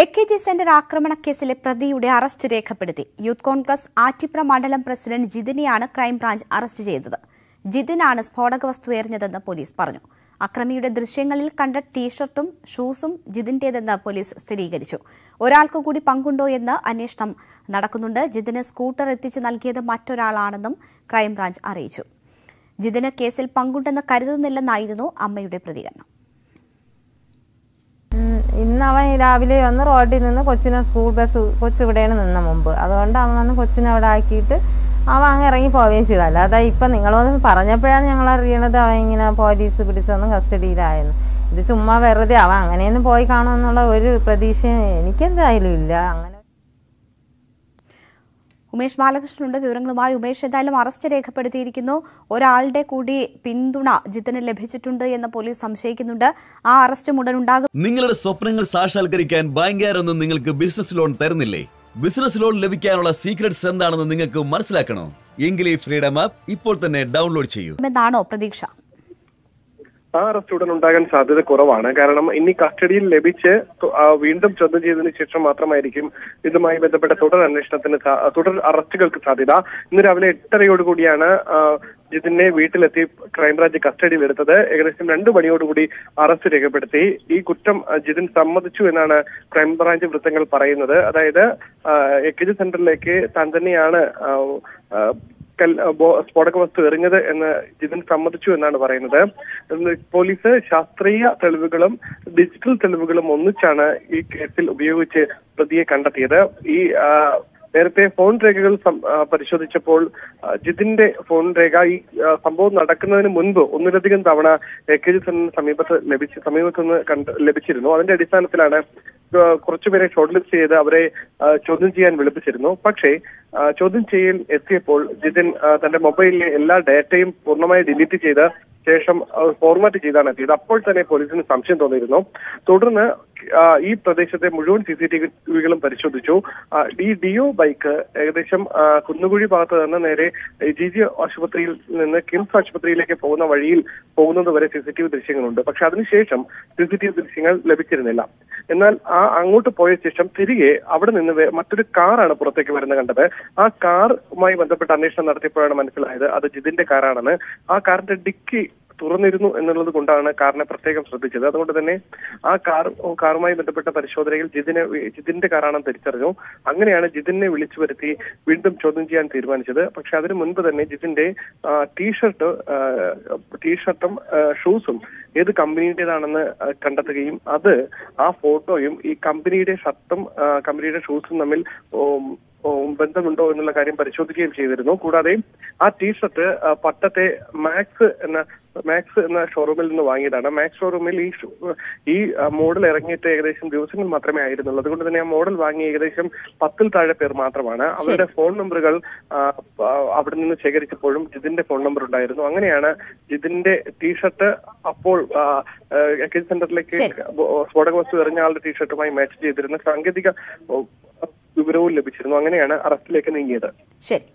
A K G centre ആക്രമണക്കേസിലെ പ്രതിയുടെ arrest രേഖപ്പെടുത്തി. യൂത്ത് കോൺഗ്രസ് ആറ്റിപ്ര മണ്ഡലം പ്രസിഡന്റ് ജിതിനെയാണ് ക്രൈംബ്രാഞ്ച് അറസ്റ്റ് ചെയ്തത്. ജിതിനാണ് സ്ഫോടക വസ്തു എറിഞ്ഞതെന്ന് പോലീസ് പറഞ്ഞു. അക്രമിയുടെ ദൃശ്യങ്ങളിൽ കണ്ട ടീഷർട്ടും ഷൂസും ജിതിന്റേതെന്ന് പോലീസ് സ്ഥിരീകരിച്ചു. ഒരാൾക്ക് കൂടി പങ്കുണ്ടോ എന്ന് അന്വേഷണം നടക്കുന്നുണ്ട്. ജിതിന് സ്കൂട്ടർ എത്തിച്ചു നൽകിയത് മറ്റൊരാളാണെന്നും ക്രൈംബ്രാഞ്ച് അറിയിച്ചു. ജിതിന് കേസിൽ പങ്കുണ്ടെന്ന് കരുതുന്നില്ലെന്നായിരുന്നു അമ്മയുടെ പ്രതികരണം. ഇന്ന് അവൻ രാവിലെ വന്ന് റോഡിൽ നിന്ന് കൊച്ചിനെ സ്കൂൾ ബസ് കൊച്ചിവിടെയാണ് നിന്ന മുമ്പ്. അതുകൊണ്ട് അവൻ വന്ന് കൊച്ചിനെ അവിടെ ആക്കിയിട്ട് അവൻ അങ്ങ് ഇറങ്ങി പോവുകയും ചെയ്തു അല്ലാതെ ഇപ്പം നിങ്ങളൊന്ന് പറഞ്ഞപ്പോഴാണ് ഞങ്ങൾ അറിയണത് അവൻ ഇങ്ങനെ പോലീസ് പിടിച്ചൊന്നും കസ്റ്റഡിയിലായെന്ന്. ഇത് ചുമ്മാ വെറുതെ അവൻ അങ്ങനെയൊന്നും പോയി കാണുമെന്നുള്ള ഒരു പ്രതീക്ഷയും എനിക്കെന്തായാലും ഇല്ല. അങ്ങനെ ഉമേഷ് ബാലകൃഷ്ണനുണ്ട്. വിവരങ്ങളുമായി ഉമേഷ് എന്തായാലും അറസ്റ്റ് രേഖപ്പെടുത്തിയിരിക്കുന്നു. ഒരാളുടെ കൂടി പിന്തുണ ജിത്തിന് ലഭിച്ചിട്ടുണ്ട് എന്ന് പോലീസ് സംശയിക്കുന്നുണ്ട്. ആ അറസ്റ്റ് ഉടൻ ഉണ്ടാകും നിങ്ങളുടെ സ്വപ്നങ്ങൾ സാക്ഷാത്കരിക്കാൻ ബാങ്കുകാരൊന്നും നിങ്ങൾക്ക് ബിസിനസ് ലോൺ തരുന്നില്ലേ? ബിസിനസ് ലോൺ ലഭിക്കാനുള്ള സീക്രട്സ് എന്താണെന്ന് നിങ്ങൾക്ക് മനസ്സിലാക്കണോ? ഇംഗ്ലീഷ് ഈ ഫ്രീഡം ആപ്പ് ഇപ്പോൾ തന്നെ ഡൗൺലോഡ് ചെയ്യൂ. എന്നാണോ പ്രതീക്ഷ? ആ അറസ്റ്റ് ഉടൻ ഉണ്ടാകാൻ സാധ്യത കുറവാണ്. കാരണം ഇനി കസ്റ്റഡിയിൽ ലഭിച്ച് വീണ്ടും ചോദ്യം ചെയ്തതിനു ശേഷം മാത്രമായിരിക്കും ഇതുമായി ബന്ധപ്പെട്ട തുടർ അന്വേഷണത്തിന് തുടർ അറസ്റ്റുകൾക്ക് സാധ്യത. ഇന്ന് രാവിലെ എട്ടരയോടുകൂടിയാണ് ജിതിനെ വീട്ടിലെത്തി ക്രൈംബ്രാഞ്ച് കസ്റ്റഡിയിൽ എടുത്തത് ഏകദേശം രണ്ടു മണിയോടുകൂടി അറസ്റ്റ് രേഖപ്പെടുത്തി. ഈ കുറ്റം ജിതിൻ സമ്മതിച്ചു എന്നാണ് ക്രൈംബ്രാഞ്ച് വൃത്തങ്ങൾ പറയുന്നത്. അതായത് എ കെ ജി സെന്ററിലേക്ക് താൻ തന്നെയാണ് സ്ഫോടക വസ്തു എറിഞ്ഞത് എന്ന് ജിതിൻ സമ്മതിച്ചു എന്നാണ് പറയുന്നത്. പോലീസ് ശാസ്ത്രീയ തെളിവുകളും ഡിജിറ്റൽ തെളിവുകളും ഒന്നിച്ചാണ് ഈ കേസിൽ ഉപയോഗിച്ച് പ്രതിയെ കണ്ടെത്തിയത്. ഈ നേരത്തെ ഫോൺ രേഖകൾ പരിശോധിച്ചപ്പോൾ ജിതിന്റെ ഫോൺ രേഖ ഈ സംഭവം നടക്കുന്നതിന് മുൻപ് ഒന്നിലധികം തവണ എ കെ ജി സെന്ററിന് സമീപത്ത് ലഭിച്ച് കണ്ട് ലഭിച്ചിരുന്നു. അതിന്റെ അടിസ്ഥാനത്തിലാണ് കുറച്ചുപേരെ ഷോർട്ട് ലിസ്റ്റ് ചെയ്ത് അവരെ ചോദ്യം ചെയ്യാൻ വിളിപ്പിച്ചിരുന്നു. പക്ഷേ ചോദ്യം ചെയ്യൽ എത്തിയപ്പോൾ ജിതിൻ തന്റെ മൊബൈലിലെ എല്ലാ ഡാറ്റയും പൂർണമായി ഡിലീറ്റ് ചെയ്ത് ശേഷം ഫോർമാറ്റ് ചെയ്താണ് എത്തിയത്. അപ്പോൾ തന്നെ പോലീസിന് സംശയം തോന്നിയിരുന്നു. തുടർന്ന് ഈ പ്രദേശത്തെ മുഴുവൻ സി സി ടി വികളും പരിശോധിച്ചു ഡി ഡിയോ ബൈക്ക് ഏകദേശം കുന്നുകുഴി ഭാഗത്ത് നിന്ന് നേരെ ജി ജി ആശുപത്രിയിൽ നിന്ന് കിംസ് ആശുപത്രിയിലേക്ക് പോകുന്ന വഴിയിൽ പോകുന്നത് വരെ സി സി ടി വി ദൃശ്യങ്ങളുണ്ട്. പക്ഷെ അതിനുശേഷം സി സി ടി വി ദൃശ്യങ്ങൾ ലഭിച്ചിരുന്നില്ല. എന്നാൽ ആ അങ്ങോട്ട് പോയ ശേഷം തിരികെ അവിടെ നിന്ന് മറ്റൊരു കാറാണ് പുറത്തേക്ക് വരുന്നത് കണ്ടത്. ആ കാറുമായി ബന്ധപ്പെട്ട് അന്വേഷണം നടത്തിയപ്പോഴാണ് മനസ്സിലായത് അത് ജിതിന്റെ കാറാണെന്ന്. ആ കാറിന്റെ ഡിക്കി തുറന്നിരുന്നു എന്നുള്ളത് കൊണ്ടാണ് കാറിനെ പ്രത്യേകം ശ്രദ്ധിച്ചത്. അതുകൊണ്ട് തന്നെ ആ കാർ കാറുമായി ബന്ധപ്പെട്ട പരിശോധനയിൽ ജിതിനെ ജിതിന്റെ കാറാണെന്ന് തിരിച്ചറിഞ്ഞു. അങ്ങനെയാണ് ജിതിനെ വിളിച്ചു വരുത്തി വീണ്ടും ചോദ്യം ചെയ്യാൻ തീരുമാനിച്ചത്. പക്ഷെ അതിനു മുൻപ് തന്നെ ജിതിന്റെ ടീഷർട്ട് ടീഷർട്ടും ഷൂസും ഏത് കമ്പനിയുടേതാണെന്ന് കണ്ടെത്തുകയും അത് ആ ഫോട്ടോയും ഈ കമ്പനിയുടെ ഷർട്ടും കമ്പനിയുടെ ഷൂസും തമ്മിൽ ബന്ധമുണ്ടോ എന്നുള്ള കാര്യം പരിശോധിക്കുകയും ചെയ്തിരുന്നു. കൂടാതെ ആ ടീഷർട്ട് പട്ടത്തെ മാക്സ് എന്ന മാക്സ് എന്ന ഷോറൂമിൽ നിന്ന് വാങ്ങിയതാണ്. മാക്സ് ഷോറൂമിൽ ഈ ഈ മോഡൽ ഇറങ്ങിയിട്ട് ഏകദേശം ദിവസങ്ങൾ മാത്രമേ ആയിരുന്നുള്ളൂ. അതുകൊണ്ട് തന്നെ ആ മോഡൽ വാങ്ങിയ ഏകദേശം പത്തിൽ താഴെ പേർ മാത്രമാണ്. അവരുടെ ഫോൺ നമ്പറുകൾ അവിടെ നിന്ന് ശേഖരിച്ചപ്പോഴും ജിതിന്റെ ഫോൺ നമ്പർ ഉണ്ടായിരുന്നു. അങ്ങനെയാണ് ജിതിന്റെ ടീഷർട്ട് അപ്പോൾ സെന്ററിലേക്ക്. സ്ഫോടക വസ്തു എറിഞ്ഞ ആളുടെ ടീഷർട്ടുമായി മാച്ച് ചെയ്തിരുന്ന സാങ്കേതിക വിവരവും ലഭിച്ചിരുന്നു. അങ്ങനെയാണ് അറസ്റ്റിലേക്ക് നീങ്ങിയത്. ശരി.